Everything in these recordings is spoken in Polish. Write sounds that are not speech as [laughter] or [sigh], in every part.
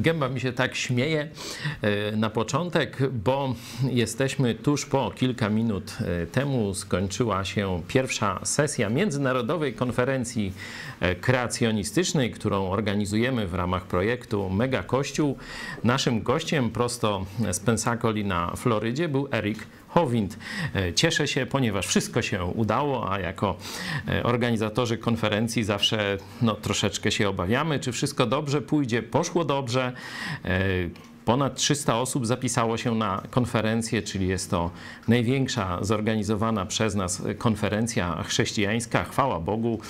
Gęba mi się tak śmieje e, na początek, bo jesteśmy tuż po kilka minut e, temu skończyła się pierwsza sesja Międzynarodowej Konferencji e, Kreacjonistycznej, którą organizujemy w ramach projektu Mega Kościół. Naszym gościem prosto z Pensacoli na Florydzie był Erik Howind. E, cieszę się, ponieważ wszystko się udało, a jako e, organizatorzy konferencji zawsze no, troszeczkę się obawiamy, czy wszystko dobrze pójdzie. Poszło dobrze. Ponad 300 osób zapisało się na konferencję, czyli jest to największa zorganizowana przez nas konferencja chrześcijańska. Chwała Bogu.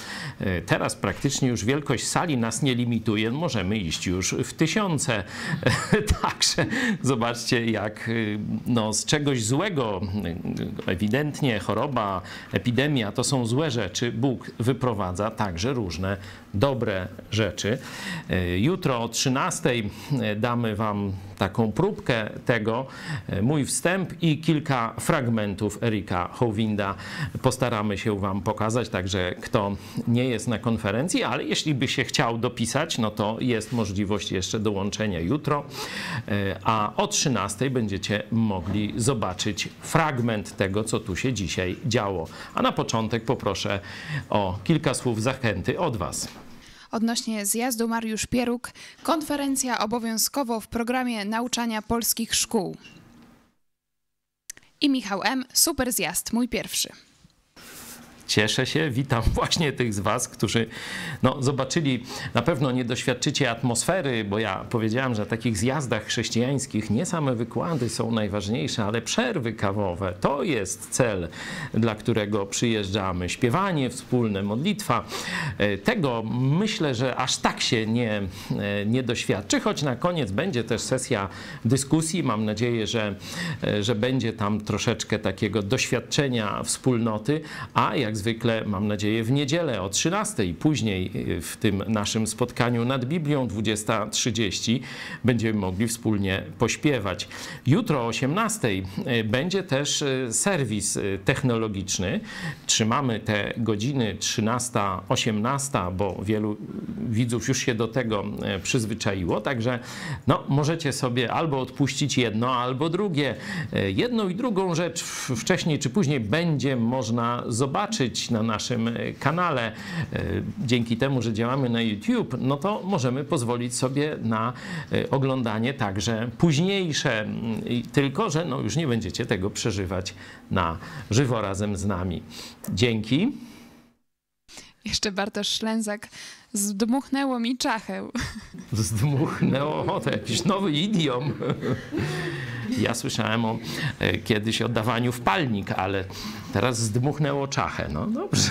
E, teraz praktycznie już wielkość sali nas nie limituje. Możemy iść już w tysiące. [laughs] Także zobaczcie, jak e, no, z czegoś złego, e, ewidentnie choroba, epidemia to są złe rzeczy. Bóg wyprowadza także różne dobre rzeczy. Jutro o 13 damy Wam taką próbkę tego, e, mój wstęp i kilka fragmentów Erika Howinda postaramy się Wam pokazać. Także kto nie jest na konferencji, ale jeśli by się chciał dopisać, no to jest możliwość jeszcze dołączenia jutro, e, a o 13 będziecie mogli zobaczyć fragment tego, co tu się dzisiaj działo. A na początek poproszę o kilka słów zachęty od Was odnośnie zjazdu Mariusz Pieruk, konferencja obowiązkowo w programie nauczania polskich szkół. I Michał M., super zjazd, mój pierwszy cieszę się. Witam [laughs] właśnie tych z Was, którzy no, zobaczyli, na pewno nie doświadczycie atmosfery, bo ja powiedziałem, że na takich zjazdach chrześcijańskich nie same wykłady są najważniejsze, ale przerwy kawowe. To jest cel, dla którego przyjeżdżamy. Śpiewanie wspólne, modlitwa. E, tego myślę, że aż tak się nie, e, nie doświadczy, choć na koniec będzie też sesja dyskusji. Mam nadzieję, że, e, że będzie tam troszeczkę takiego doświadczenia wspólnoty, a jak zwykle, mam nadzieję, w niedzielę o 13. Później y, w tym naszym spotkaniu nad Biblią 20.30 będziemy mogli wspólnie pośpiewać. Jutro o 18 y, będzie też y, serwis technologiczny. Trzymamy te godziny 13-18, bo wielu widzów już się do tego przyzwyczaiło, także no, możecie sobie albo odpuścić jedno, albo drugie. Jedną i drugą rzecz wcześniej czy później będzie można zobaczyć na naszym e, kanale, e, dzięki temu, że działamy na YouTube, no to możemy pozwolić sobie na e, oglądanie także późniejsze. Tylko, że no już nie będziecie tego przeżywać na żywo razem z nami. Dzięki. Jeszcze Bartosz Szlęzak. Zdmuchnęło mi czachę. Zdmuchnęło, to jakiś nowy idiom. Ja słyszałem o, e, kiedyś o dawaniu w palnik, ale teraz zdmuchnęło czachę. No dobrze.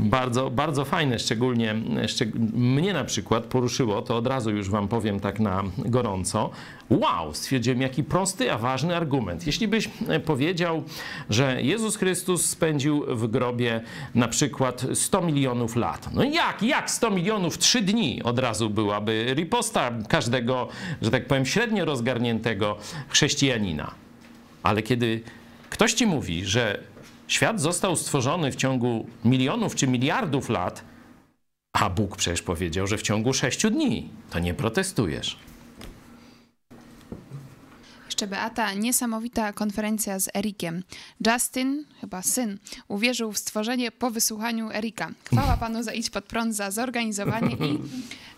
Bardzo, bardzo fajne, szczególnie szczeg mnie na przykład poruszyło, to od razu już wam powiem tak na gorąco. Wow, stwierdziłem, jaki prosty, a ważny argument. Jeśli byś e, powiedział, że Jezus Chrystus spędził w grobie na przykład 100 milionów lat. No jak, jak 100 milionów? Trzy dni od razu byłaby riposta każdego, że tak powiem, średnio rozgarniętego chrześcijanina. Ale kiedy ktoś ci mówi, że Świat został stworzony w ciągu milionów czy miliardów lat, a Bóg przecież powiedział, że w ciągu sześciu dni. To nie protestujesz. Jeszcze Beata, niesamowita konferencja z Erikiem. Justin, chyba syn, uwierzył w stworzenie po wysłuchaniu Erika. Chwała [laughs] Panu za Idź Pod Prąd, za zorganizowanie i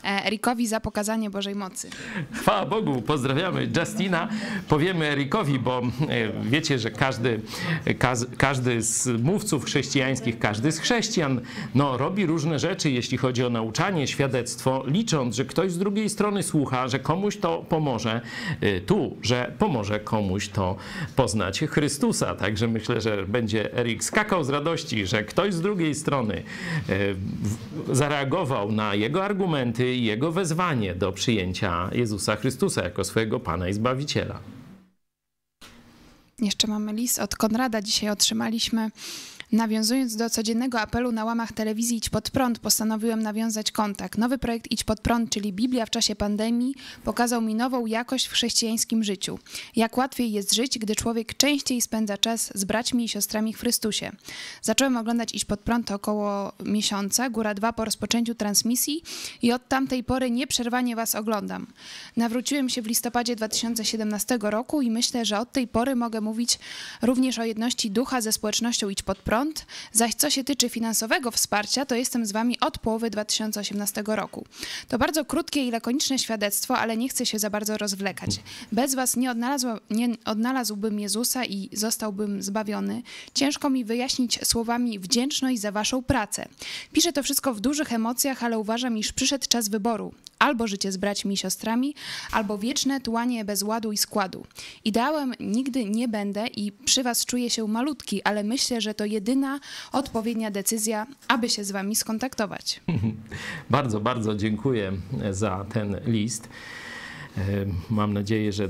Erikowi za pokazanie Bożej mocy. Chwała Bogu, pozdrawiamy Justina. Powiemy Erikowi, bo e, wiecie, że każdy, każdy z mówców chrześcijańskich, każdy z chrześcijan, no, robi różne rzeczy, jeśli chodzi o nauczanie, świadectwo, licząc, że ktoś z drugiej strony słucha, że komuś to pomoże e, tu, że pomoże komuś to poznać Chrystusa. Także myślę, że będzie Erik skakał z radości, że ktoś z drugiej strony zareagował na jego argumenty, jego wezwanie do przyjęcia Jezusa Chrystusa jako swojego Pana i Zbawiciela. Jeszcze mamy list od Konrada. Dzisiaj otrzymaliśmy Nawiązując do codziennego apelu na łamach telewizji Idź Pod Prąd, postanowiłem nawiązać kontakt. Nowy projekt Idź Pod Prąd, czyli Biblia w czasie pandemii, pokazał mi nową jakość w chrześcijańskim życiu. Jak łatwiej jest żyć, gdy człowiek częściej spędza czas z braćmi i siostrami w Chrystusie. Zacząłem oglądać Idź Pod Prąd około miesiąca, góra dwa po rozpoczęciu transmisji i od tamtej pory nieprzerwanie was oglądam. Nawróciłem się w listopadzie 2017 roku i myślę, że od tej pory mogę mówić również o jedności ducha ze społecznością Idź Pod Prąd, zaś co się tyczy finansowego wsparcia, to jestem z Wami od połowy 2018 roku. To bardzo krótkie i lakoniczne świadectwo, ale nie chcę się za bardzo rozwlekać. Bez Was nie, nie odnalazłbym Jezusa i zostałbym zbawiony. Ciężko mi wyjaśnić słowami wdzięczność za Waszą pracę. Piszę to wszystko w dużych emocjach, ale uważam, iż przyszedł czas wyboru albo życie z braćmi i siostrami, albo wieczne tułanie bez ładu i składu. Ideałem nigdy nie będę i przy Was czuję się malutki, ale myślę, że to jedyna odpowiednia decyzja, aby się z Wami skontaktować. [laughs] Bardzo, bardzo dziękuję za ten list. E, mam nadzieję, że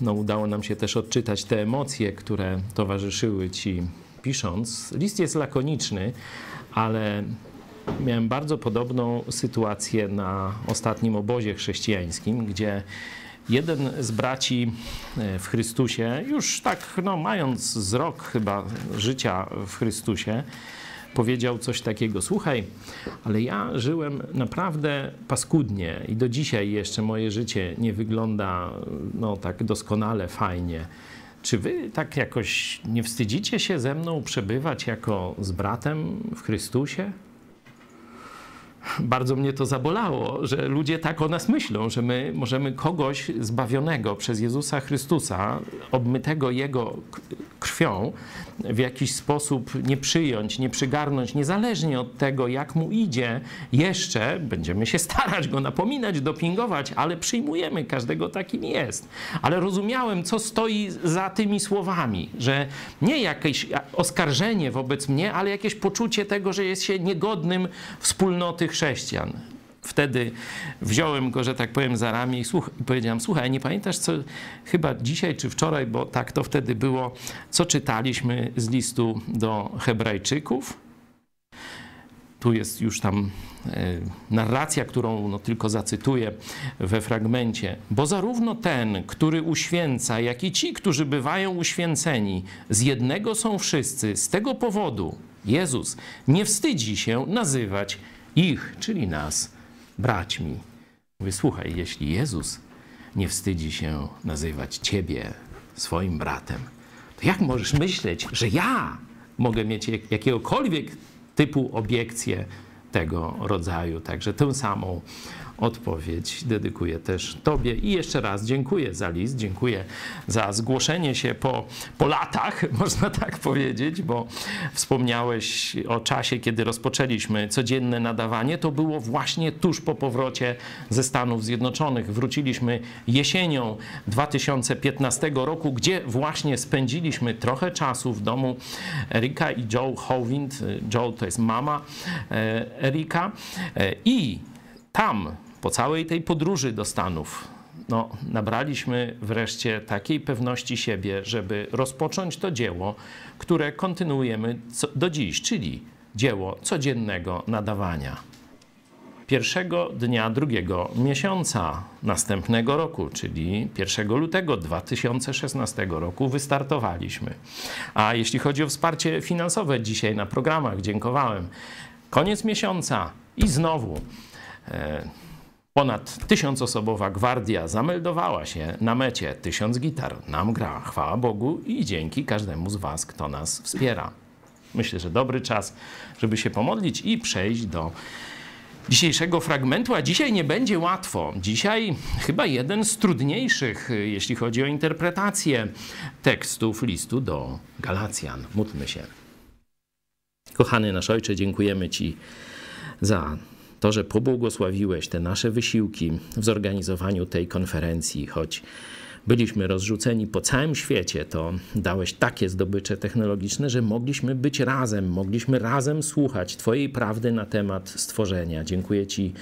no, udało nam się też odczytać te emocje, które towarzyszyły Ci pisząc. List jest lakoniczny, ale miałem bardzo podobną sytuację na ostatnim obozie chrześcijańskim, gdzie jeden z braci e, w Chrystusie, już tak no, mając z rok chyba życia w Chrystusie, powiedział coś takiego: Słuchaj, ale ja żyłem naprawdę paskudnie i do dzisiaj jeszcze moje życie nie wygląda no, tak doskonale, fajnie. Czy wy tak jakoś nie wstydzicie się ze mną przebywać jako z bratem w Chrystusie? Bardzo mnie to zabolało, że ludzie tak o nas myślą, że my możemy kogoś zbawionego przez Jezusa Chrystusa, obmytego Jego krwią, w jakiś sposób nie przyjąć, nie przygarnąć, niezależnie od tego, jak mu idzie, jeszcze będziemy się starać go napominać, dopingować, ale przyjmujemy każdego takim jest. Ale rozumiałem, co stoi za tymi słowami, że nie jakieś oskarżenie wobec mnie, ale jakieś poczucie tego, że jest się niegodnym wspólnoty chrześcijan. Wtedy wziąłem go, że tak powiem, za ramię i, słuch- powiedziałem: Słuchaj, nie pamiętasz, co chyba dzisiaj czy wczoraj, bo tak to wtedy było, co czytaliśmy z listu do Hebrajczyków? Tu jest już tam e, narracja, którą no, tylko zacytuję we fragmencie. Bo zarówno ten, który uświęca, jak i ci, którzy bywają uświęceni, z jednego są wszyscy. Z tego powodu Jezus nie wstydzi się nazywać ich, czyli nas, braćmi. Mówię, słuchaj, jeśli Jezus nie wstydzi się nazywać ciebie swoim bratem, to jak możesz myśleć, że ja mogę mieć jakiegokolwiek typu obiekcje tego rodzaju? Także tę samą odpowiedź dedykuję też Tobie. I jeszcze raz dziękuję za list, dziękuję za zgłoszenie się po, po latach, [laughs] można tak powiedzieć, bo wspomniałeś o czasie, kiedy rozpoczęliśmy codzienne nadawanie. To było właśnie tuż po powrocie ze Stanów Zjednoczonych. Wróciliśmy jesienią 2015 roku, gdzie właśnie spędziliśmy trochę czasu w domu Erika i Joe Howind. Joe to jest mama e, Erika. E, I tam po całej tej podróży do Stanów no, nabraliśmy wreszcie takiej pewności siebie, żeby rozpocząć to dzieło, które kontynuujemy do dziś, czyli dzieło codziennego nadawania. Pierwszego dnia drugiego miesiąca następnego roku, czyli 1 lutego 2016 roku, wystartowaliśmy. A jeśli chodzi o wsparcie finansowe, dzisiaj na programach dziękowałem. Koniec miesiąca i znowu Ponad tysiącosobowa gwardia zameldowała się na mecie. Tysiąc gitar nam gra. Chwała Bogu i dzięki każdemu z Was, kto nas wspiera. Myślę, że dobry czas, żeby się pomodlić i przejść do dzisiejszego fragmentu, a dzisiaj nie będzie łatwo. Dzisiaj chyba jeden z trudniejszych, jeśli chodzi o interpretację tekstów listu do Galacjan. Módlmy się. Kochany nasz Ojcze, dziękujemy Ci za to, że pobłogosławiłeś te nasze wysiłki w zorganizowaniu tej konferencji, choć byliśmy rozrzuceni po całym świecie, to dałeś takie zdobycze technologiczne, że mogliśmy być razem, mogliśmy razem słuchać Twojej prawdy na temat stworzenia. Dziękuję Ci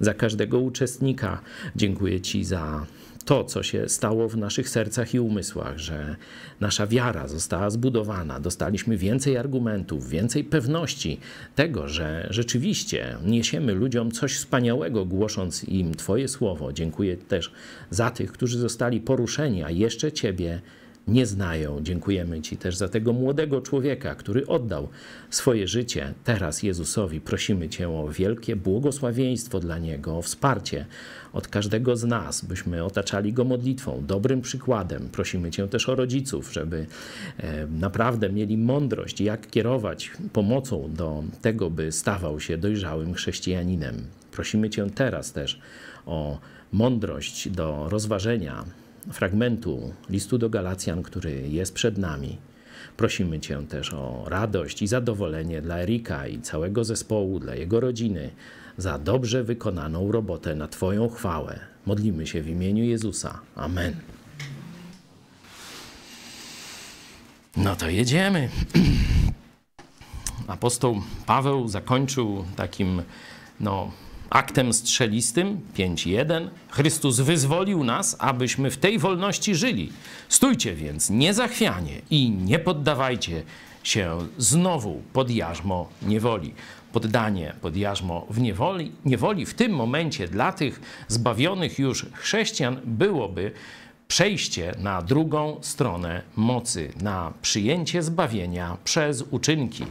za każdego uczestnika, dziękuję Ci za to, co się stało w naszych sercach i umysłach, że nasza wiara została zbudowana, dostaliśmy więcej argumentów, więcej pewności tego, że rzeczywiście niesiemy ludziom coś wspaniałego, głosząc im Twoje słowo. Dziękuję też za tych, którzy zostali poruszeni, a jeszcze Ciebie nie znają. Dziękujemy Ci też za tego młodego człowieka, który oddał swoje życie teraz Jezusowi. Prosimy Cię o wielkie błogosławieństwo dla Niego, o wsparcie od każdego z nas, byśmy otaczali Go modlitwą, dobrym przykładem. Prosimy Cię też o rodziców, żeby e, naprawdę mieli mądrość, jak kierować pomocą do tego, by stawał się dojrzałym chrześcijaninem. Prosimy Cię teraz też o mądrość do rozważenia fragmentu listu do Galacjan, który jest przed nami. Prosimy Cię też o radość i zadowolenie dla Erika i całego zespołu, dla jego rodziny, za dobrze wykonaną robotę na Twoją chwałę. Modlimy się w imieniu Jezusa. Amen. No to jedziemy. [clears throat] Apostoł Paweł zakończył takim, no, aktem strzelistym 5.1 Chrystus wyzwolił nas, abyśmy w tej wolności żyli. Stójcie więc niezachwianie i nie poddawajcie się znowu pod jarzmo niewoli. Poddanie pod jarzmo w niewoli, niewoli w tym momencie dla tych zbawionych już chrześcijan byłoby przejście na drugą stronę mocy, na przyjęcie zbawienia przez uczynki,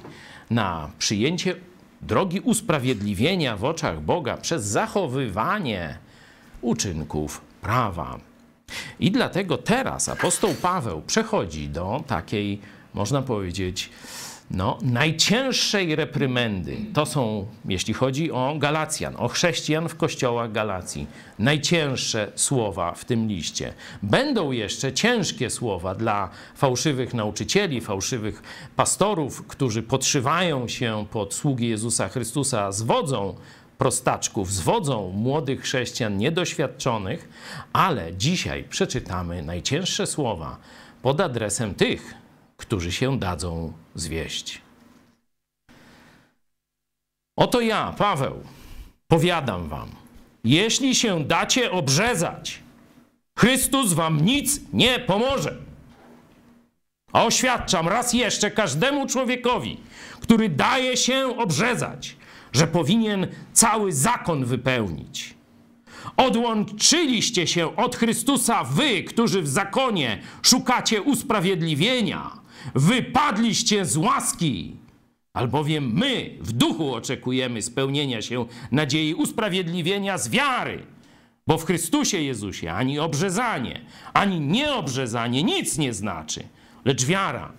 na przyjęcie drogi usprawiedliwienia w oczach Boga przez zachowywanie uczynków prawa. I dlatego teraz apostoł Paweł przechodzi do takiej, można powiedzieć, no, najcięższej reprymendy to są, jeśli chodzi o Galacjan, o chrześcijan w kościołach Galacji, najcięższe słowa w tym liście. Będą jeszcze ciężkie słowa dla fałszywych nauczycieli, fałszywych pastorów, którzy podszywają się pod sługi Jezusa Chrystusa, zwodzą prostaczków, zwodzą młodych chrześcijan niedoświadczonych, ale dzisiaj przeczytamy najcięższe słowa pod adresem tych, którzy się dadzą zwieść. Oto ja, Paweł, powiadam wam, jeśli się dacie obrzezać, Chrystus wam nic nie pomoże. A oświadczam raz jeszcze każdemu człowiekowi, który daje się obrzezać, że powinien cały zakon wypełnić. Odłączyliście się od Chrystusa wy, którzy w zakonie szukacie usprawiedliwienia, wypadliście z łaski, albowiem my w duchu oczekujemy spełnienia się nadziei usprawiedliwienia z wiary. Bo w Chrystusie Jezusie ani obrzezanie, ani nieobrzezanie nic nie znaczy, lecz wiara,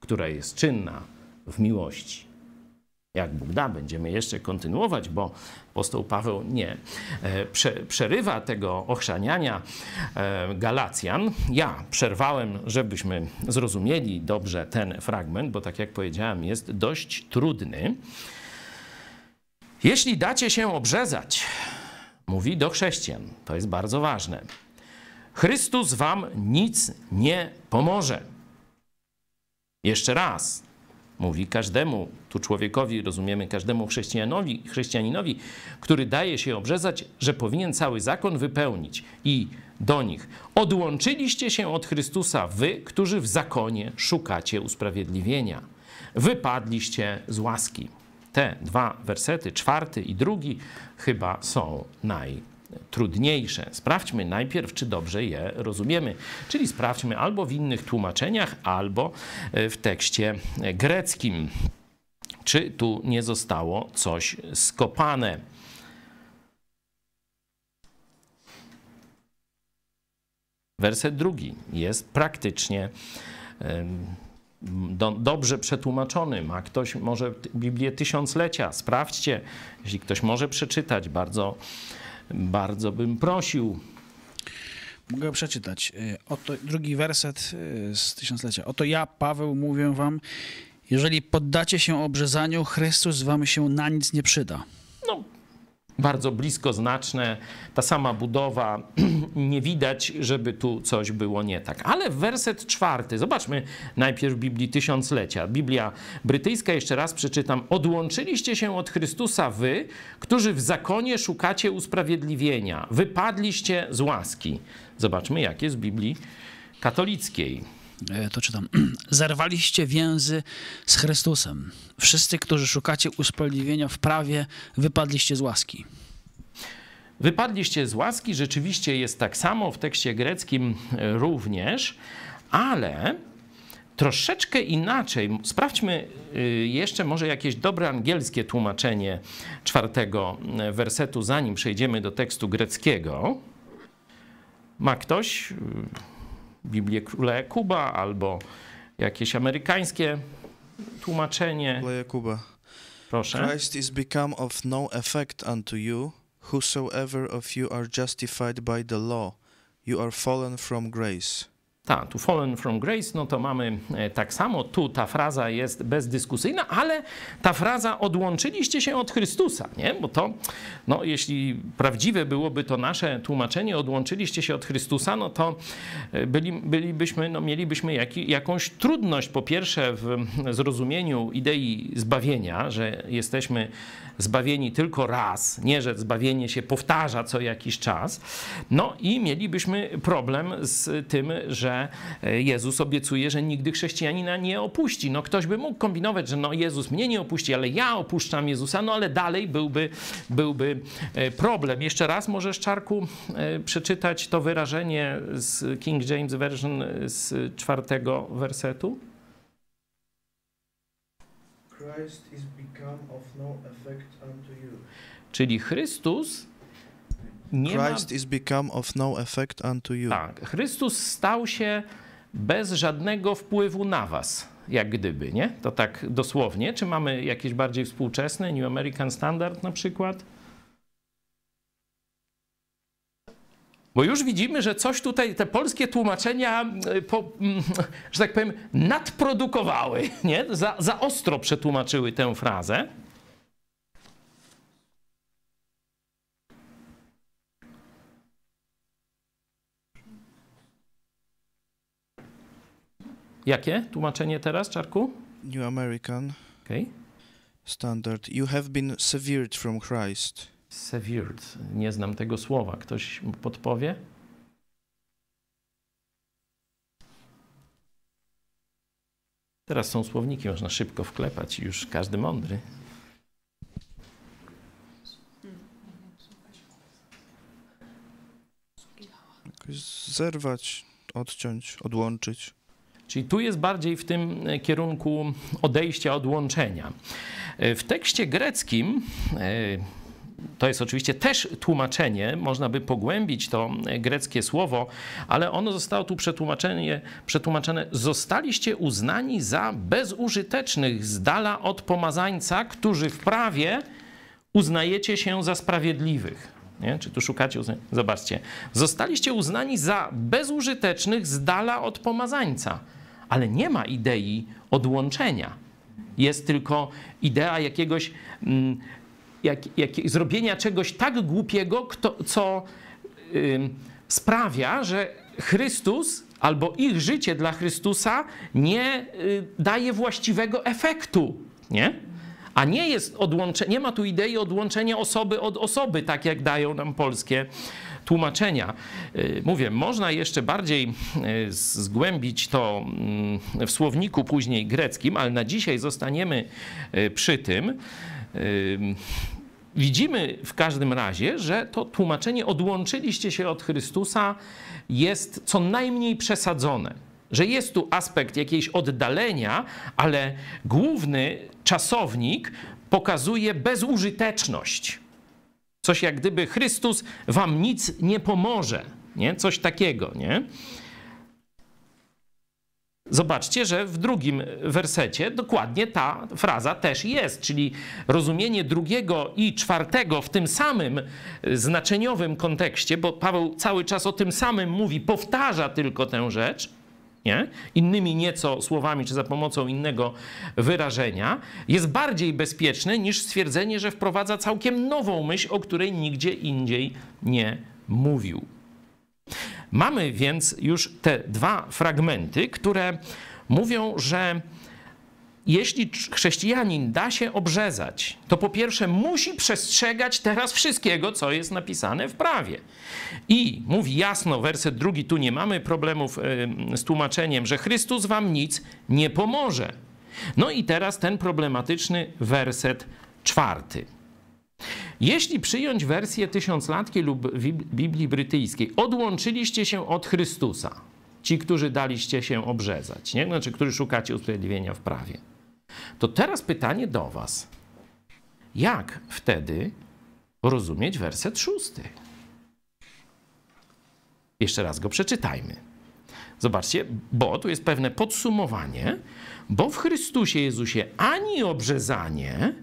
która jest czynna w miłości jak Bóg da, będziemy jeszcze kontynuować, bo apostoł Paweł nie e, prze, przerywa tego ochrzaniania e, Galacjan. Ja przerwałem, żebyśmy zrozumieli dobrze ten fragment, bo tak jak powiedziałem, jest dość trudny. Jeśli dacie się obrzezać, mówi do chrześcijan, to jest bardzo ważne. Chrystus wam nic nie pomoże. Jeszcze raz, mówi każdemu tu człowiekowi, rozumiemy każdemu chrześcijanowi, chrześcijaninowi, który daje się obrzezać, że powinien cały zakon wypełnić i do nich. Odłączyliście się od Chrystusa wy, którzy w zakonie szukacie usprawiedliwienia. Wypadliście z łaski. Te dwa wersety, czwarty i drugi, chyba są naj trudniejsze. Sprawdźmy najpierw, czy dobrze je rozumiemy. Czyli sprawdźmy albo w innych tłumaczeniach, albo e, w tekście greckim. Czy tu nie zostało coś skopane? Werset drugi jest praktycznie do, dobrze przetłumaczony. Ma ktoś może Biblię tysiąclecia. Sprawdźcie, jeśli ktoś może przeczytać, bardzo bardzo bym prosił. Mogę przeczytać. Y, oto drugi werset y, z tysiąclecia. Oto ja, Paweł, mówię wam, jeżeli poddacie się obrzezaniu, Chrystus wam się na nic nie przyda. Bardzo bliskoznaczne, ta sama budowa, [clears throat] nie widać, żeby tu coś było nie tak. Ale werset czwarty, zobaczmy najpierw Biblii Tysiąclecia. Biblia brytyjska, jeszcze raz przeczytam. Odłączyliście się od Chrystusa wy, którzy w zakonie szukacie usprawiedliwienia. Wypadliście z łaski. Zobaczmy, jak jest w Biblii katolickiej. E, to czytam. [clears throat] Zerwaliście więzy z Chrystusem. Wszyscy, którzy szukacie usprawiedliwienia w prawie, wypadliście z łaski. Wypadliście z łaski, rzeczywiście jest tak samo w tekście greckim e, również, ale troszeczkę inaczej. Sprawdźmy e, jeszcze może jakieś dobre angielskie tłumaczenie czwartego wersetu, zanim przejdziemy do tekstu greckiego. Ma ktoś? Biblię Króla Jakuba albo jakieś amerykańskie tłumaczenie. Króla Jakuba. Proszę. Christ is become of no effect unto you, whosoever of you are justified by the law, you are fallen from grace. Tak, tu fallen from grace, no to mamy e, tak samo. Tu ta fraza jest bezdyskusyjna, ale ta fraza odłączyliście się od Chrystusa, nie? Bo to, no jeśli prawdziwe byłoby to nasze tłumaczenie, odłączyliście się od Chrystusa, no to e, byli, bylibyśmy, no mielibyśmy jak, jakąś trudność po pierwsze w zrozumieniu idei zbawienia, że jesteśmy zbawieni tylko raz, nie że zbawienie się powtarza co jakiś czas. No i mielibyśmy problem z tym, że Jezus obiecuje, że nigdy chrześcijanina nie opuści. No ktoś by mógł kombinować, że no Jezus mnie nie opuści, ale ja opuszczam Jezusa, no ale dalej byłby, byłby e, problem. Jeszcze raz możesz, Czarku, e, przeczytać to wyrażenie z King James Version z czwartego wersetu? Christ is become of no effect unto you. Czyli Chrystus nie Christ ma... is become of no effect unto you. Tak, Chrystus stał się bez żadnego wpływu na was, jak gdyby, nie? To tak dosłownie. Czy mamy jakieś bardziej współczesne, New American Standard na przykład? Bo już widzimy, że coś tutaj, te polskie tłumaczenia, y, po, mm, [laughs] że tak powiem, nadprodukowały, nie? Za, za ostro przetłumaczyły tę frazę. Jakie tłumaczenie teraz, Czarku? New American okay. Standard. You have been severed from Christ. Severed. Nie znam tego słowa. Ktoś podpowie? Teraz są słowniki, można szybko wklepać i już każdy mądry. Zerwać, odciąć, odłączyć. Czyli tu jest bardziej w tym kierunku odejścia, odłączenia. W tekście greckim e, to jest oczywiście też tłumaczenie, można by pogłębić to greckie słowo, ale ono zostało tu przetłumaczenie, przetłumaczone. Zostaliście uznani za bezużytecznych z dala od pomazańca, którzy w prawie uznajecie się za sprawiedliwych. Nie? Czy tu szukacie? Zobaczcie. Zostaliście uznani za bezużytecznych z dala od pomazańca, ale nie ma idei odłączenia. Jest tylko idea jakiegoś mm, jak, jak, zrobienia czegoś tak głupiego, kto, co y, sprawia, że Chrystus albo ich życie dla Chrystusa nie y, daje właściwego efektu, nie? A nie jest odłączenie, nie ma tu idei odłączenia osoby od osoby, tak jak dają nam polskie tłumaczenia. Y, mówię, można jeszcze bardziej y, zgłębić to mm, w słowniku później greckim, ale na dzisiaj zostaniemy y, przy tym. Widzimy w każdym razie, że to tłumaczenie odłączyliście się od Chrystusa jest co najmniej przesadzone. Że jest tu aspekt jakiegoś oddalenia, ale główny czasownik pokazuje bezużyteczność. Coś jak gdyby Chrystus wam nic nie pomoże, nie? Coś takiego, nie? Zobaczcie, że w drugim wersecie dokładnie ta fraza też jest, czyli rozumienie drugiego i czwartego w tym samym znaczeniowym kontekście, bo Paweł cały czas o tym samym mówi, powtarza tylko tę rzecz, nie? innymi nieco słowami czy za pomocą innego wyrażenia, jest bardziej bezpieczne niż stwierdzenie, że wprowadza całkiem nową myśl, o której nigdzie indziej nie mówił. Mamy więc już te dwa fragmenty, które mówią, że jeśli chrześcijanin da się obrzezać, to po pierwsze musi przestrzegać teraz wszystkiego, co jest napisane w prawie. I mówi jasno, werset drugi, tu nie mamy problemów z tłumaczeniem, że Chrystus wam nic nie pomoże. No i teraz ten problematyczny werset czwarty. Jeśli przyjąć wersję tysiąclatki lub Biblii brytyjskiej, odłączyliście się od Chrystusa, ci, którzy daliście się obrzezać, nie? znaczy, którzy szukacie usprawiedliwienia w prawie to teraz pytanie do Was. Jak wtedy rozumieć werset szósty? Jeszcze raz go przeczytajmy. Zobaczcie, bo tu jest pewne podsumowanie, bo w Chrystusie Jezusie ani obrzezanie,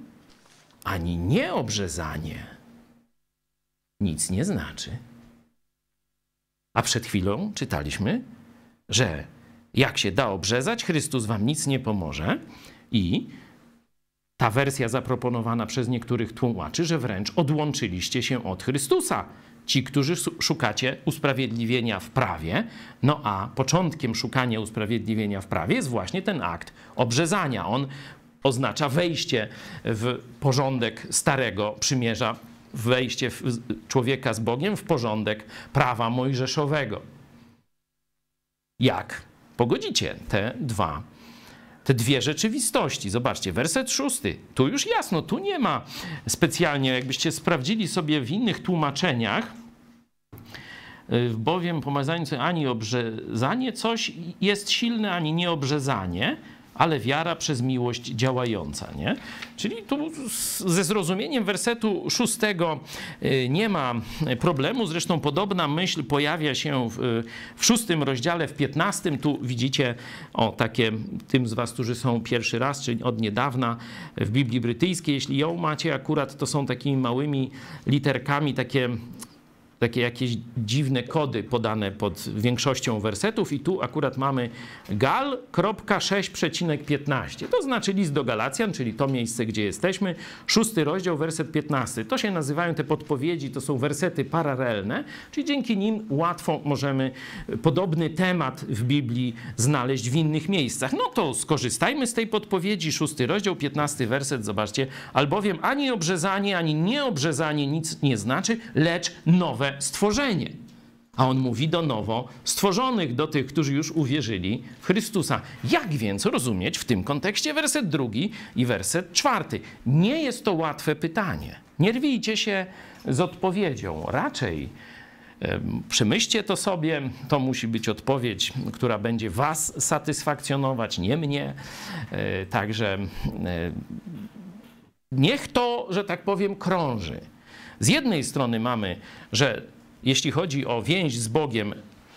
ani nieobrzezanie nic nie znaczy. A przed chwilą czytaliśmy, że jak się da obrzezać, Chrystus wam nic nie pomoże. I ta wersja zaproponowana przez niektórych tłumaczy, że wręcz odłączyliście się od Chrystusa. Ci, którzy szukacie usprawiedliwienia w prawie, no a początkiem szukania usprawiedliwienia w prawie jest właśnie ten akt obrzezania. On oznacza wejście w porządek starego przymierza, wejście człowieka z Bogiem w porządek prawa mojżeszowego. Jak pogodzicie te dwa te dwie rzeczywistości. Zobaczcie, werset szósty. Tu już jasno, tu nie ma specjalnie, jakbyście sprawdzili sobie w innych tłumaczeniach, y, bowiem pomazanie ani obrzezanie coś jest silne, ani nieobrzezanie ale wiara przez miłość działająca. Nie? Czyli tu ze zrozumieniem wersetu szóstego y, nie ma problemu. Zresztą podobna myśl pojawia się w, w szóstym rozdziale, w piętnastym. Tu widzicie o takie, tym z was, którzy są pierwszy raz, czyli od niedawna w Biblii Brytyjskiej. Jeśli ją macie akurat, to są takimi małymi literkami, takie takie jakieś dziwne kody podane pod większością wersetów i tu akurat mamy gal.6,15. To znaczy list do Galacjan, czyli to miejsce, gdzie jesteśmy. Szósty rozdział, werset 15. To się nazywają te podpowiedzi, to są wersety paralelne, czyli dzięki nim łatwo możemy podobny temat w Biblii znaleźć w innych miejscach. No to skorzystajmy z tej podpowiedzi. Szósty rozdział, 15 werset, zobaczcie. Albowiem ani obrzezanie, ani nieobrzezanie nic nie znaczy, lecz nowe stworzenie. A on mówi do nowo stworzonych, do tych, którzy już uwierzyli w Chrystusa. Jak więc rozumieć w tym kontekście werset drugi i werset czwarty? Nie jest to łatwe pytanie. Nie rwijcie się z odpowiedzią. Raczej przemyślcie to sobie. To musi być odpowiedź, która będzie Was satysfakcjonować, nie mnie. E, także e, niech to, że tak powiem, krąży. Z jednej strony mamy, że jeśli chodzi o więź z Bogiem,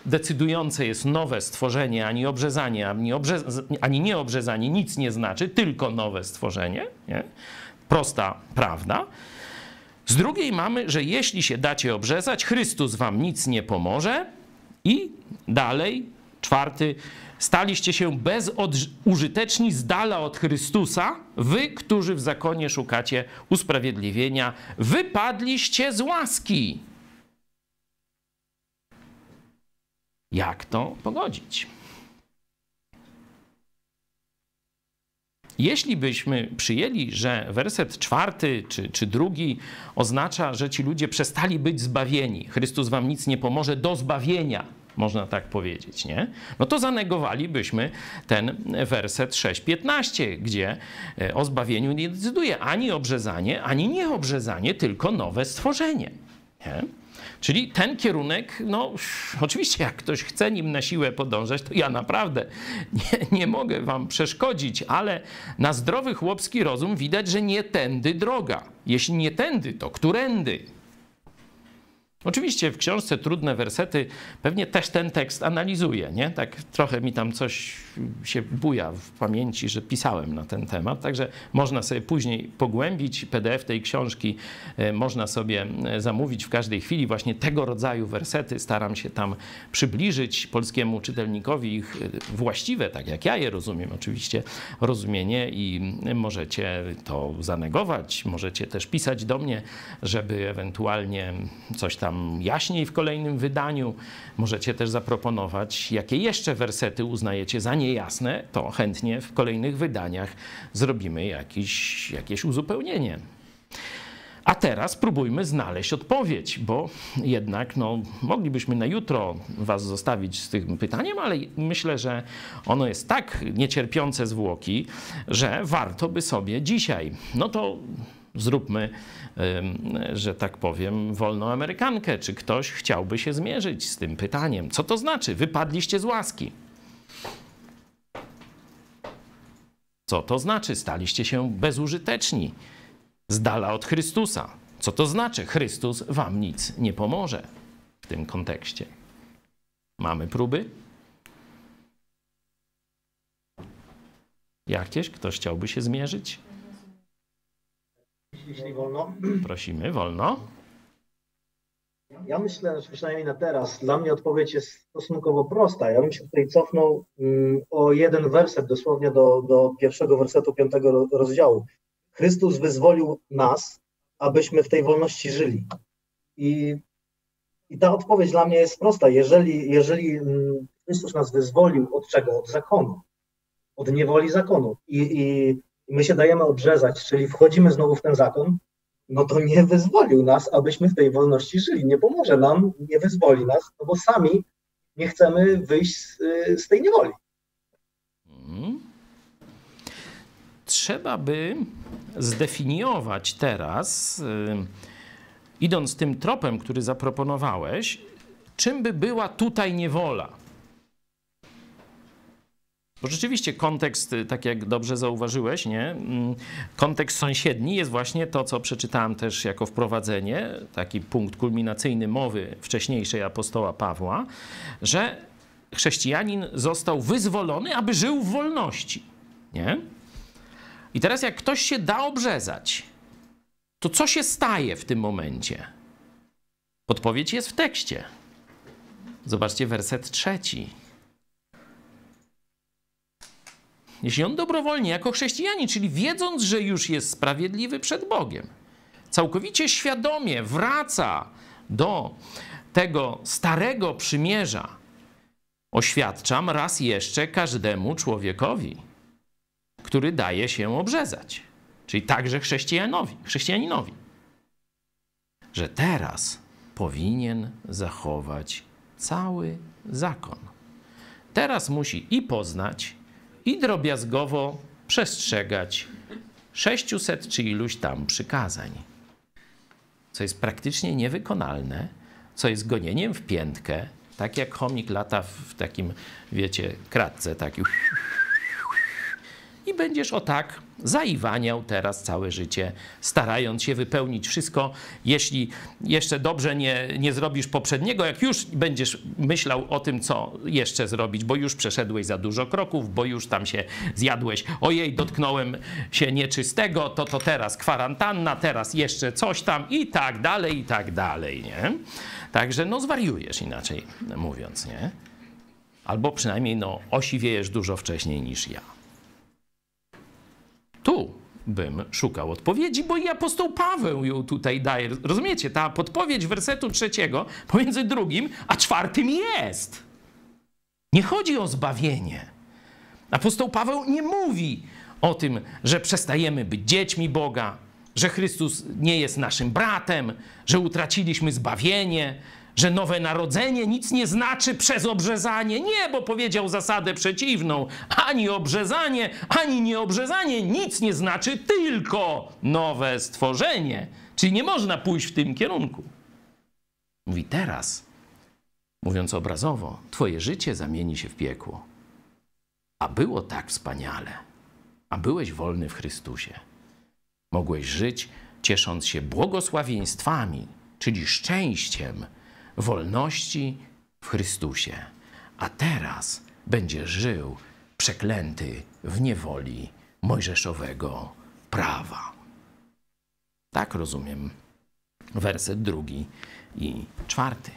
decydujące jest nowe stworzenie, ani obrzezanie, ani, obrzez ani nieobrzezanie nic nie znaczy, tylko nowe stworzenie. Nie? Prosta prawda. Z drugiej mamy, że jeśli się dacie obrzezać, Chrystus wam nic nie pomoże. I dalej, czwarty, staliście się bezużyteczni z dala od Chrystusa, wy, którzy w zakonie szukacie usprawiedliwienia, wypadliście z łaski. Jak to pogodzić? Jeśli byśmy przyjęli, że werset czwarty czy, czy drugi oznacza, że ci ludzie przestali być zbawieni, Chrystus wam nic nie pomoże do zbawienia, można tak powiedzieć, nie? No to zanegowalibyśmy ten werset 6:15, gdzie e, o zbawieniu nie decyduje ani obrzezanie, ani nieobrzezanie, tylko nowe stworzenie. Nie? Czyli ten kierunek, no oczywiście jak ktoś chce nim na siłę podążać, to ja naprawdę nie, nie mogę wam przeszkodzić, ale na zdrowy chłopski rozum widać, że nie tędy droga. Jeśli nie tędy, to którędy? Oczywiście w książce Trudne Wersety pewnie też ten tekst analizuję, nie? Tak trochę mi tam coś się buja w pamięci, że pisałem na ten temat, także można sobie później pogłębić PDF tej książki, e, można sobie e, zamówić w każdej chwili właśnie tego rodzaju wersety. Staram się tam przybliżyć polskiemu czytelnikowi ich e, właściwe, tak jak ja je rozumiem oczywiście, rozumienie i możecie to zanegować, możecie też pisać do mnie, żeby ewentualnie coś tam jaśniej w kolejnym wydaniu. Możecie też zaproponować, jakie jeszcze wersety uznajecie za niejasne, to chętnie w kolejnych wydaniach zrobimy jakiś, jakieś uzupełnienie. A teraz spróbujmy znaleźć odpowiedź, bo jednak no, moglibyśmy na jutro Was zostawić z tym pytaniem, ale myślę, że ono jest tak niecierpiące zwłoki, że warto by sobie dzisiaj. No to zróbmy, że tak powiem, wolną Amerykankę. Czy ktoś chciałby się zmierzyć z tym pytaniem? Co to znaczy? Wypadliście z łaski. Co to znaczy? Staliście się bezużyteczni, z dala od Chrystusa. Co to znaczy? Chrystus wam nic nie pomoże w tym kontekście. Mamy próby? Jakieś? Ktoś chciałby się zmierzyć? Jeśli wolno. Prosimy, wolno. Ja myślę, że przynajmniej na teraz, dla mnie odpowiedź jest stosunkowo prosta. Ja bym się tutaj cofnął um, o jeden werset, dosłownie do, do pierwszego wersetu piątego rozdziału. Chrystus wyzwolił nas, abyśmy w tej wolności żyli. I, i ta odpowiedź dla mnie jest prosta. Jeżeli, jeżeli um, Chrystus nas wyzwolił od czego? Od zakonu, od niewoli zakonu. I, i my się dajemy obrzezać, czyli wchodzimy znowu w ten zakon, no to nie wyzwolił nas, abyśmy w tej wolności żyli. Nie pomoże nam, nie wyzwoli nas, no bo sami nie chcemy wyjść z, z tej niewoli. Hmm. Trzeba by zdefiniować teraz, yy, idąc tym tropem, który zaproponowałeś, czym by była tutaj niewola. Bo rzeczywiście kontekst, y, tak jak dobrze zauważyłeś, nie? Mm, kontekst sąsiedni jest właśnie to, co przeczytałem też jako wprowadzenie, taki punkt kulminacyjny mowy wcześniejszej apostoła Pawła, że chrześcijanin został wyzwolony, aby żył w wolności. Nie? I teraz, jak ktoś się da obrzezać, to co się staje w tym momencie? Podpowiedź jest w tekście. Zobaczcie werset trzeci. Jeśli on dobrowolnie, jako chrześcijanin, czyli wiedząc, że już jest sprawiedliwy przed Bogiem, całkowicie świadomie wraca do tego starego przymierza, oświadczam raz jeszcze każdemu człowiekowi, który daje się obrzezać, czyli także chrześcijanowi, chrześcijaninowi, że teraz powinien zachować cały zakon. Teraz musi i poznać, i drobiazgowo przestrzegać. 600 czy iluś tam przykazań, co jest praktycznie niewykonalne, co jest gonieniem w piętkę, tak jak chomik lata w takim, wiecie, kratce, tak i będziesz o tak zaiwaniał teraz całe życie, starając się wypełnić wszystko. Jeśli jeszcze dobrze nie, nie zrobisz poprzedniego, jak już będziesz myślał o tym, co jeszcze zrobić, bo już przeszedłeś za dużo kroków, bo już tam się zjadłeś, ojej, dotknąłem się nieczystego, to to teraz kwarantanna, teraz jeszcze coś tam i tak dalej, i tak dalej, nie? Także no zwariujesz inaczej mówiąc, nie? Albo przynajmniej no osiwiejesz dużo wcześniej niż ja. Tu bym szukał odpowiedzi, bo i apostoł Paweł ją tutaj daje. Rozumiecie? Ta podpowiedź wersetu trzeciego pomiędzy drugim a czwartym jest. Nie chodzi o zbawienie. Apostoł Paweł nie mówi o tym, że przestajemy być dziećmi Boga, że Chrystus nie jest naszym bratem, że utraciliśmy zbawienie, że nowe narodzenie nic nie znaczy przez obrzezanie. Nie, bo powiedział zasadę przeciwną. Ani obrzezanie, ani nieobrzezanie nic nie znaczy, tylko nowe stworzenie. Czyli nie można pójść w tym kierunku. Mówi teraz, mówiąc obrazowo, twoje życie zamieni się w piekło. A było tak wspaniale. A byłeś wolny w Chrystusie. Mogłeś żyć ciesząc się błogosławieństwami, czyli szczęściem wolności w Chrystusie. A teraz będzie żył przeklęty w niewoli mojżeszowego prawa. Tak rozumiem werset drugi i czwarty.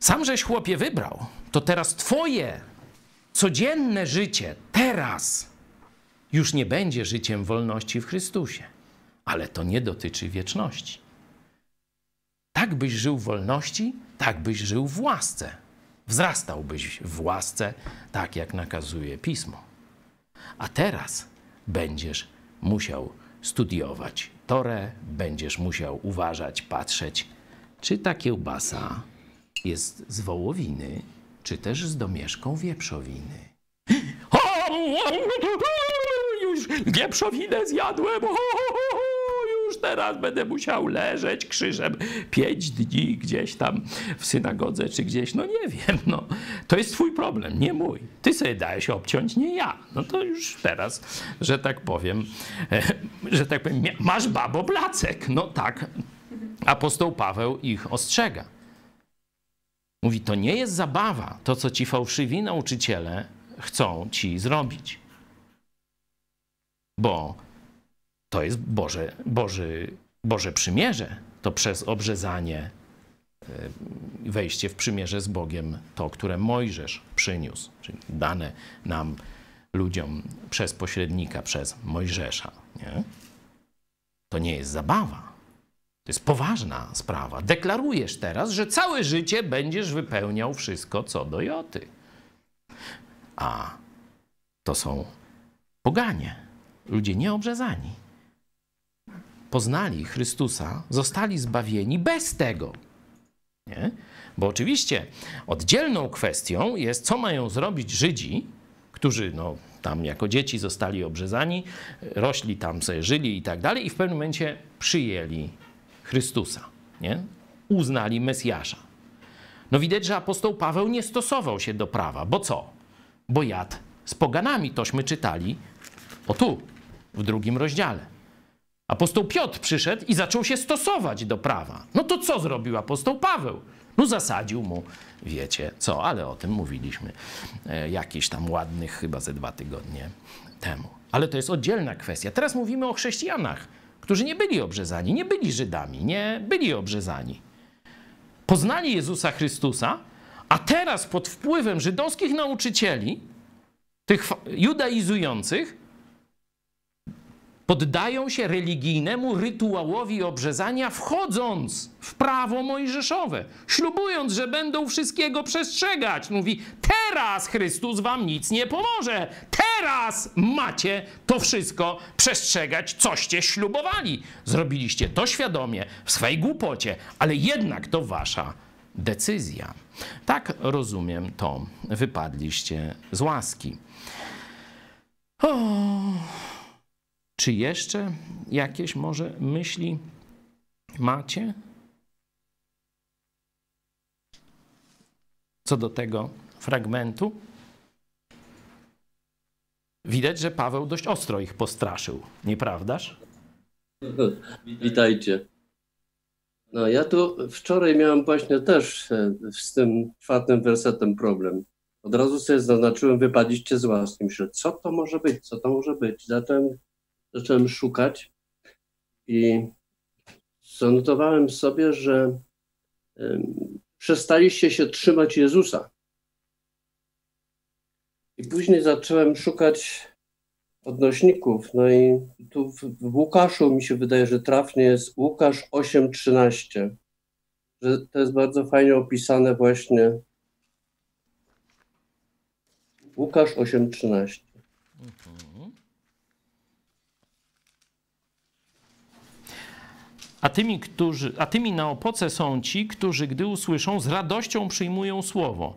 Sam żeś chłopie wybrał, to teraz twoje codzienne życie, teraz już nie będzie życiem wolności w Chrystusie. Ale to nie dotyczy wieczności. Tak byś żył w wolności, tak byś żył w łasce. Wzrastałbyś w łasce, tak jak nakazuje pismo. A teraz będziesz musiał studiować Torę, będziesz musiał uważać, patrzeć, czy ta kiełbasa jest z wołowiny, czy też z domieszką wieprzowiny. [gasps] Już wieprzowinę zjadłem, już teraz będę musiał leżeć krzyżem pięć dni gdzieś tam w synagodze czy gdzieś, no nie wiem, no. To jest twój problem, nie mój. Ty sobie dałeś obciąć, nie ja. No to już teraz, że tak powiem, że tak powiem, masz babo placek. No tak, apostoł Paweł ich ostrzega. Mówi, to nie jest zabawa, to co ci fałszywi nauczyciele chcą ci zrobić. Bo to jest Boże, Boży, Boże przymierze. To przez obrzezanie, e, wejście w przymierze z Bogiem, to, które Mojżesz przyniósł, czyli dane nam, ludziom, przez pośrednika, przez Mojżesza. Nie? To nie jest zabawa. To jest poważna sprawa. Deklarujesz teraz, że całe życie będziesz wypełniał wszystko co do joty. A to są poganie, ludzie nieobrzezani. Poznali Chrystusa, zostali zbawieni bez tego. Nie? Bo oczywiście oddzielną kwestią jest, co mają zrobić Żydzi, którzy no, tam jako dzieci zostali obrzezani, rośli tam sobie, żyli i tak dalej, i w pewnym momencie przyjęli Chrystusa, nie? uznali Mesjasza. No widać, że apostoł Paweł nie stosował się do prawa, bo co? Bo jadł z poganami, tośmy czytali o tu, w drugim rozdziale. Apostoł Piotr przyszedł i zaczął się stosować do prawa. No to co zrobił apostoł Paweł? No zasadził mu, wiecie co, ale o tym mówiliśmy e, tam ładnych chyba ze dwa tygodnie temu. Ale to jest oddzielna kwestia. Teraz mówimy o chrześcijanach którzy nie byli obrzezani, nie byli Żydami, nie byli obrzezani. Poznali Jezusa Chrystusa, a teraz pod wpływem żydowskich nauczycieli, tych judaizujących, poddają się religijnemu rytuałowi obrzezania, wchodząc w prawo mojżeszowe, ślubując, że będą wszystkiego przestrzegać. Mówi: Teraz Chrystus wam nic nie pomoże. Teraz macie to wszystko przestrzegać, coście ślubowali. Zrobiliście to świadomie, w swej głupocie, ale jednak to wasza decyzja. Tak rozumiem to. Wypadliście z łaski. O. Czy jeszcze jakieś może myśli macie? Co do tego fragmentu? Widać, że Paweł dość ostro ich postraszył, nieprawdaż? Witajcie. No ja tu wczoraj miałem właśnie też e, z tym czwartym wersetem problem. Od razu sobie zaznaczyłem, wypadliście z łaski. Myślę, co to może być, co to może być. Zatem zacząłem szukać i zanotowałem sobie, że przestaliście się trzymać Jezusa. I później zacząłem szukać odnośników. No i tu w, Łukaszu mi się wydaje, że trafnie jest Łukasz 8:13. Że to jest bardzo fajnie opisane właśnie. Łukasz 8:13. A tymi, którzy, a tymi na opoce są ci, którzy gdy usłyszą, z radością przyjmują słowo,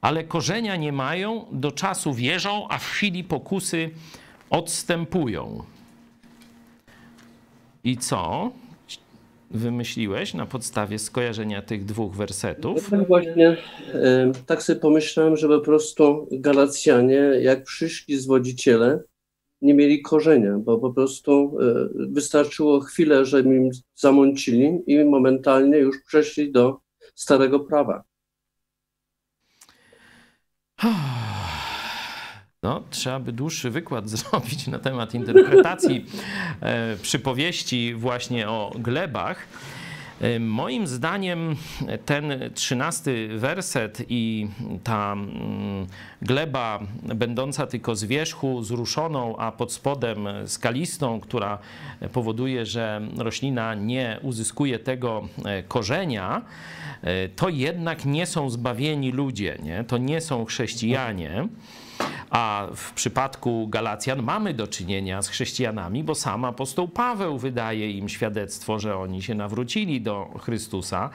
ale korzenia nie mają, do czasu wierzą, a w chwili pokusy odstępują. I co? Wymyśliłeś na podstawie skojarzenia tych dwóch wersetów? Właśnie, tak sobie pomyślałem, że po prostu Galacjanie, jak przyszli zwodziciele, nie mieli korzenia, bo po prostu e, wystarczyło chwilę, żeby im zamącili i momentalnie już przeszli do starego prawa. [sighs] No, trzeba by dłuższy wykład [laughs] zrobić na temat interpretacji e, przypowieści właśnie o glebach. E, moim zdaniem ten trzynasty werset i ta mm, gleba będąca tylko z wierzchu zruszoną, a pod spodem skalistą, która powoduje, że roślina nie uzyskuje tego e, korzenia, e, to jednak nie są zbawieni ludzie, nie? to nie są chrześcijanie. A w przypadku Galacjan mamy do czynienia z chrześcijanami, bo sam apostoł Paweł wydaje im świadectwo, że oni się nawrócili do Chrystusa,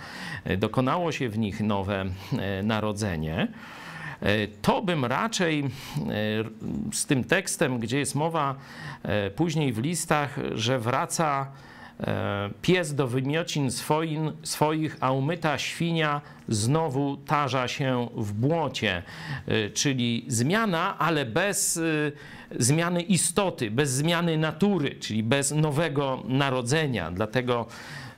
dokonało się w nich nowe e, narodzenie. E, to bym raczej e, z tym tekstem, gdzie jest mowa później w listach, że wraca E, pies do wymiocin swoim, swoich, a umyta świnia znowu tarza się w błocie. E, czyli zmiana, ale bez e, zmiany istoty, bez zmiany natury, czyli bez nowego narodzenia. Dlatego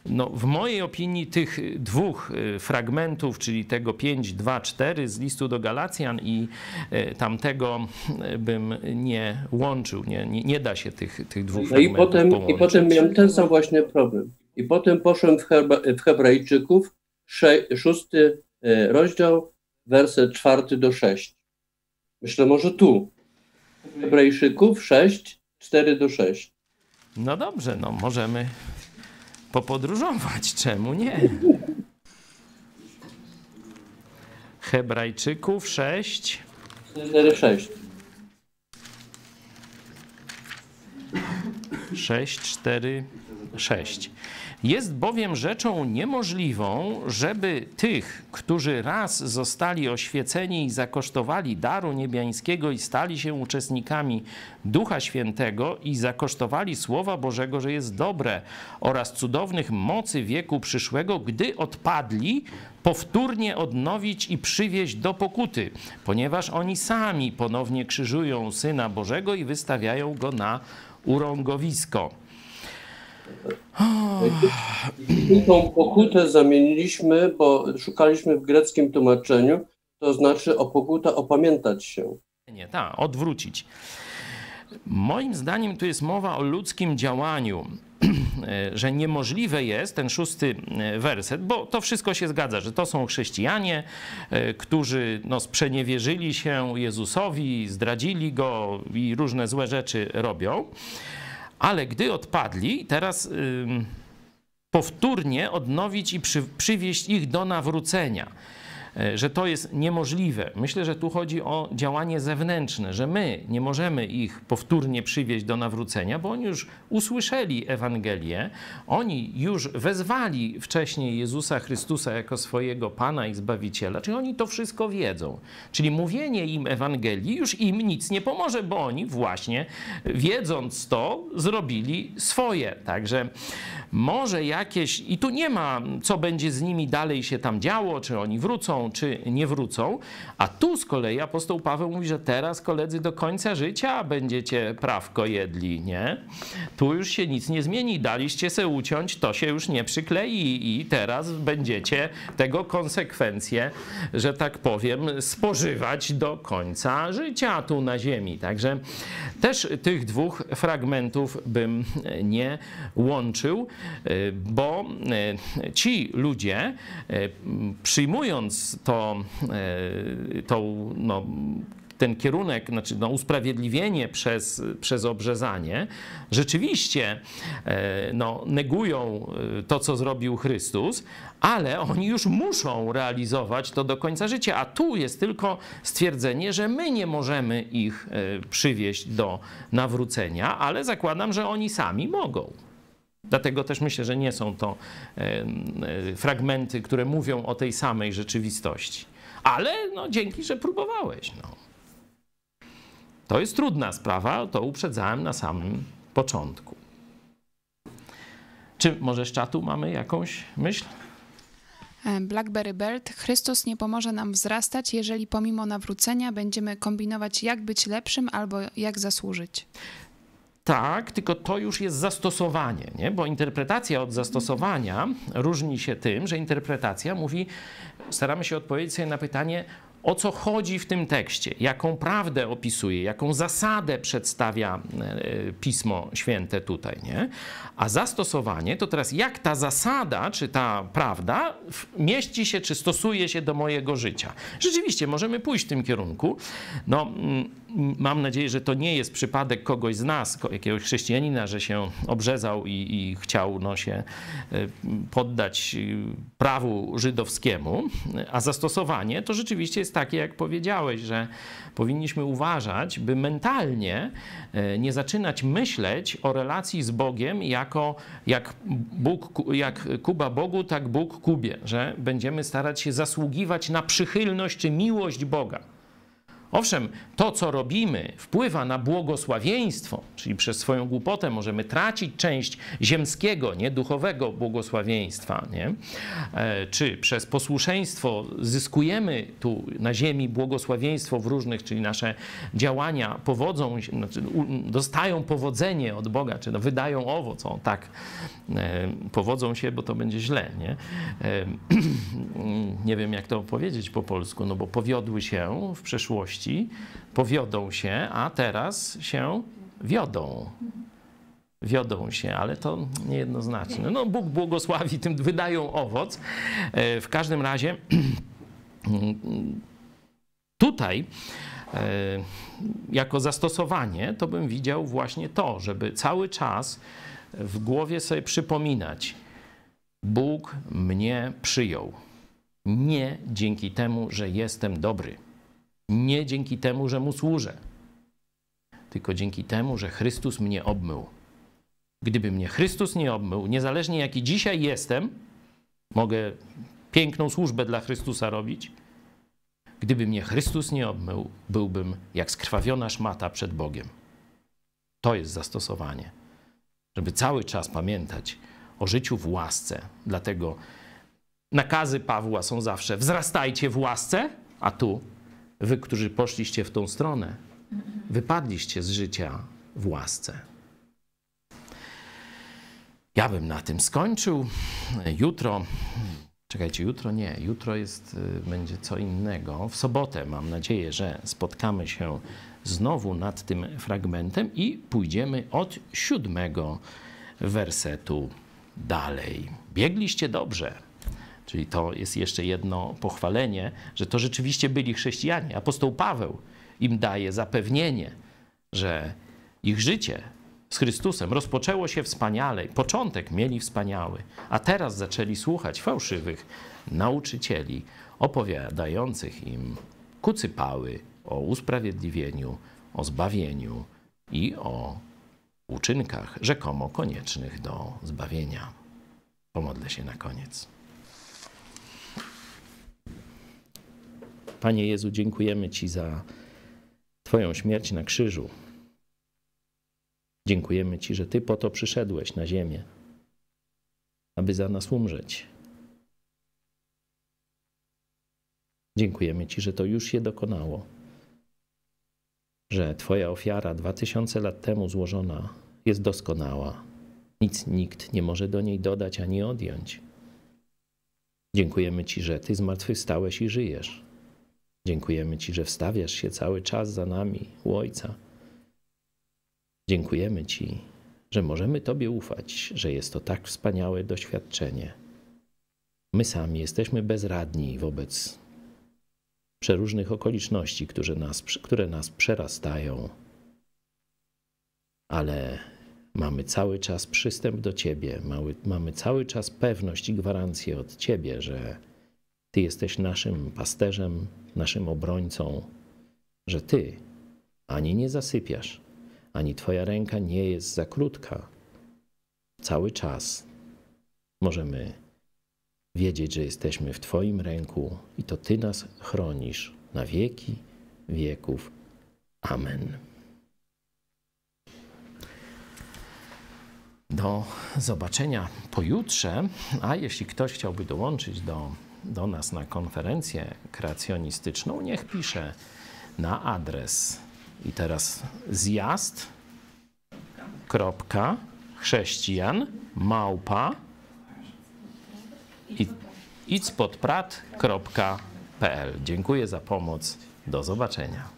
no, w mojej opinii tych dwóch y, fragmentów, czyli tego 5, 2, 4 z listu do Galacjan i y, tamtego y, bym nie łączył, nie, nie, nie da się tych, tych dwóch no fragmentów i potem, połączyć. I potem miałem ten sam właśnie problem. I potem poszłem w, Hebra w Hebrajczyków, szósty rozdział, werset czwarty do 6. Myślę, może tu. Hebrajczyków 6, 4 do 6. No dobrze, no możemy popodróżować. Czemu nie? Hebrajczyków 6. 4, 6. 6, 4, 6. Jest bowiem rzeczą niemożliwą, żeby tych, którzy raz zostali oświeceni i zakosztowali daru niebiańskiego i stali się uczestnikami Ducha Świętego i zakosztowali Słowa Bożego, że jest dobre oraz cudownych mocy wieku przyszłego, gdy odpadli, powtórnie odnowić i przywieźć do pokuty, ponieważ oni sami ponownie krzyżują Syna Bożego i wystawiają go na urągowisko. I tą pokutę zamieniliśmy, bo szukaliśmy w greckim tłumaczeniu, to znaczy o pokutę opamiętać się. Nie, tak, odwrócić. Moim zdaniem tu jest mowa o ludzkim działaniu, [clears throat] że niemożliwe jest ten szósty e, werset, bo to wszystko się zgadza, że to są chrześcijanie, e, którzy no, sprzeniewierzyli się Jezusowi, zdradzili go i różne złe rzeczy robią. Ale gdy odpadli, teraz powtórnie odnowić i przy, przywieść ich do nawrócenia. E, że to jest niemożliwe. Myślę, że tu chodzi o działanie zewnętrzne, że my nie możemy ich powtórnie przywieźć do nawrócenia, bo oni już usłyszeli Ewangelię, oni już wezwali wcześniej Jezusa Chrystusa jako swojego Pana i Zbawiciela, czyli oni to wszystko wiedzą. Czyli mówienie im Ewangelii już im nic nie pomoże, bo oni właśnie wiedząc to zrobili swoje. Także może jakieś, i tu nie ma, co będzie z nimi dalej się tam działo, czy oni wrócą, czy nie wrócą. A tu z kolei apostoł Paweł mówi, że teraz koledzy do końca życia będziecie prawko jedli, nie? Tu już się nic nie zmieni, daliście se uciąć, to się już nie przyklei i teraz będziecie tego konsekwencje, że tak powiem, spożywać do końca życia tu na ziemi. Także też tych dwóch fragmentów bym nie łączył. E, bo e, ci ludzie, e, przyjmując to, tą, no, ten kierunek, znaczy no, usprawiedliwienie przez, przez obrzezanie, rzeczywiście no, negują to, co zrobił Chrystus, ale oni już muszą realizować to do końca życia. A tu jest tylko stwierdzenie, że my nie możemy ich przywieść do nawrócenia, ale zakładam, że oni sami mogą. Dlatego też myślę, że nie są to e, fragmenty, które mówią o tej samej rzeczywistości. Ale no, dzięki, że próbowałeś. No. To jest trudna sprawa, to uprzedzałem na samym początku. Czy może z czatu mamy jakąś myśl? E, Blackberry Bird, Chrystus nie pomoże nam wzrastać, jeżeli pomimo nawrócenia będziemy kombinować, jak być lepszym albo jak zasłużyć. Tak, tylko to już jest zastosowanie, nie? bo interpretacja od zastosowania różni się tym, że interpretacja mówi, staramy się odpowiedzieć sobie na pytanie, o co chodzi w tym tekście, jaką prawdę opisuje, jaką zasadę przedstawia e, Pismo Święte tutaj, nie? A zastosowanie to teraz jak ta zasada, czy ta prawda mieści się, czy stosuje się do mojego życia. Rzeczywiście, możemy pójść w tym kierunku. No, mm, mam nadzieję, że to nie jest przypadek kogoś z nas, jakiegoś chrześcijanina, że się obrzezał i, i chciał no, się e, poddać prawu żydowskiemu, a zastosowanie to rzeczywiście jest takie, jak powiedziałeś, że powinniśmy uważać, by mentalnie e, nie zaczynać myśleć o relacji z Bogiem jako jak, Bóg, jak Kuba Bogu, tak Bóg Kubie, że będziemy starać się zasługiwać na przychylność czy miłość Boga. Owszem, to co robimy wpływa na błogosławieństwo, czyli przez swoją głupotę możemy tracić część ziemskiego, nie duchowego błogosławieństwa, nie? E, czy przez posłuszeństwo zyskujemy tu na ziemi błogosławieństwo w różnych, czyli nasze działania powodzą, znaczy dostają powodzenie od Boga, czy no wydają owoc, o tak, e, powodzą się, bo to będzie źle, nie? E, [clears throat] nie wiem jak to powiedzieć po polsku, no bo powiodły się w przeszłości, powiodą się, a teraz się wiodą. Wiodą się, ale to niejednoznaczne. No, Bóg błogosławi, tym wydają owoc. E, w każdym razie [clears throat] tutaj e, jako zastosowanie to bym widział właśnie to, żeby cały czas w głowie sobie przypominać, Bóg mnie przyjął. Nie dzięki temu, że jestem dobry nie dzięki temu, że mu służę, tylko dzięki temu, że Chrystus mnie obmył. Gdyby mnie Chrystus nie obmył, niezależnie jaki dzisiaj jestem, mogę piękną służbę dla Chrystusa robić. Gdyby mnie Chrystus nie obmył, byłbym jak skrwawiona szmata przed Bogiem. To jest zastosowanie. Żeby cały czas pamiętać o życiu w łasce. Dlatego nakazy Pawła są zawsze wzrastajcie w łasce, a tu wy, którzy poszliście w tą stronę, wypadliście z życia w łasce. Ja bym na tym skończył. Jutro, czekajcie, jutro nie, jutro jest, y, będzie co innego. W sobotę mam nadzieję, że spotkamy się znowu nad tym fragmentem i pójdziemy od siódmego wersetu dalej. Biegliście dobrze Czyli to jest jeszcze jedno pochwalenie, że to rzeczywiście byli chrześcijanie. Apostoł Paweł im daje zapewnienie, że ich życie z Chrystusem rozpoczęło się wspaniale, początek mieli wspaniały, a teraz zaczęli słuchać fałszywych nauczycieli opowiadających im kucypały o usprawiedliwieniu, o zbawieniu i o uczynkach rzekomo koniecznych do zbawienia. Pomodlę się na koniec. Panie Jezu, dziękujemy Ci za Twoją śmierć na krzyżu. Dziękujemy Ci, że Ty po to przyszedłeś na ziemię, aby za nas umrzeć. Dziękujemy Ci, że to już się dokonało, że Twoja ofiara dwa tysiące lat temu złożona jest doskonała. Nic nikt nie może do niej dodać ani odjąć. Dziękujemy Ci, że Ty zmartwychwstałeś i żyjesz. Dziękujemy Ci, że wstawiasz się cały czas za nami u Ojca. Dziękujemy Ci, że możemy Tobie ufać, że jest to tak wspaniałe doświadczenie. My sami jesteśmy bezradni wobec przeróżnych okoliczności, które nas, które nas przerastają, ale mamy cały czas przystęp do Ciebie, mamy, cały czas pewność i gwarancję od Ciebie, że Ty jesteś naszym pasterzem, naszym obrońcą, że Ty ani nie zasypiasz, ani Twoja ręka nie jest za krótka. Cały czas możemy wiedzieć, że jesteśmy w Twoim ręku i to Ty nas chronisz na wieki wieków. Amen. Do zobaczenia pojutrze, a jeśli ktoś chciałby dołączyć do do nas na konferencję kreacjonistyczną, niech pisze na adres i teraz zjazd chrześcijan małpa itspodprat.pl. Dziękuję za pomoc. Do zobaczenia.